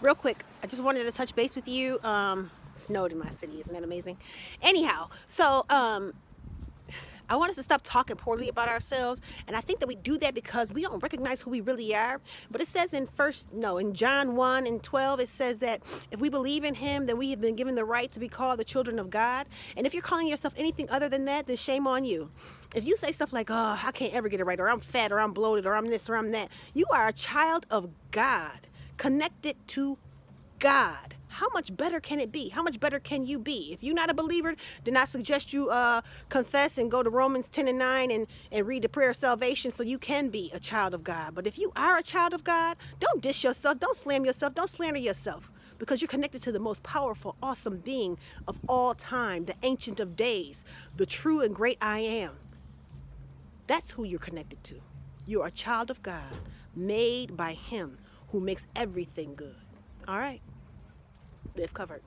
real quick, I just wanted to touch base with you. Um, snowed in my city, isn't that amazing? Anyhow, so um, I want us to stop talking poorly about ourselves. And I think that we do that because we don't recognize who we really are. But it says in first, no, in John 1 and 12, it says that if we believe in him, then we have been given the right to be called the children of God. And if you're calling yourself anything other than that, then shame on you. If you say stuff like, oh, I can't ever get it right, or I'm fat, or I'm bloated, or I'm this, or I'm that, you are a child of God, connected to God how much better can it be? How much better can you be? If you're not a believer, then I suggest you uh, confess and go to Romans 10 and 9 and, and read the prayer of salvation so you can be a child of God. But if you are a child of God, don't dish yourself, don't slam yourself, don't slander yourself because you're connected to the most powerful, awesome being of all time, the Ancient of Days, the true and great I am. That's who you're connected to. You're a child of God, made by Him who makes everything good. All right? they've covered.